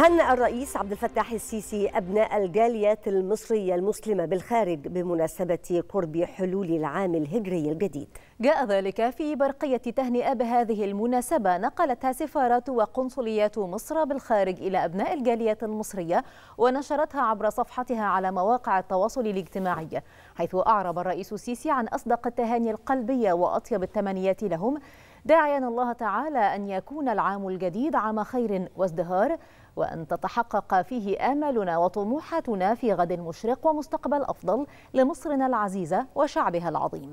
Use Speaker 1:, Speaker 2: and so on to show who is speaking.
Speaker 1: هنأ الرئيس عبد الفتاح السيسي أبناء الجاليات المصرية المسلمة بالخارج بمناسبة قرب حلول العام الهجري الجديد.
Speaker 2: جاء ذلك في برقية تهنئة بهذه المناسبة نقلتها سفارات وقنصليات مصر بالخارج إلى أبناء الجاليات المصرية ونشرتها عبر صفحتها على مواقع التواصل الاجتماعي حيث أعرب الرئيس السيسي عن أصدق التهاني القلبية وأطيب التمنيات لهم داعيا الله تعالى أن يكون العام الجديد عام خير وازدهار وأن تتحقق فيه آمالنا وطموحاتنا في غد مشرق ومستقبل أفضل لمصرنا العزيزة وشعبها العظيم.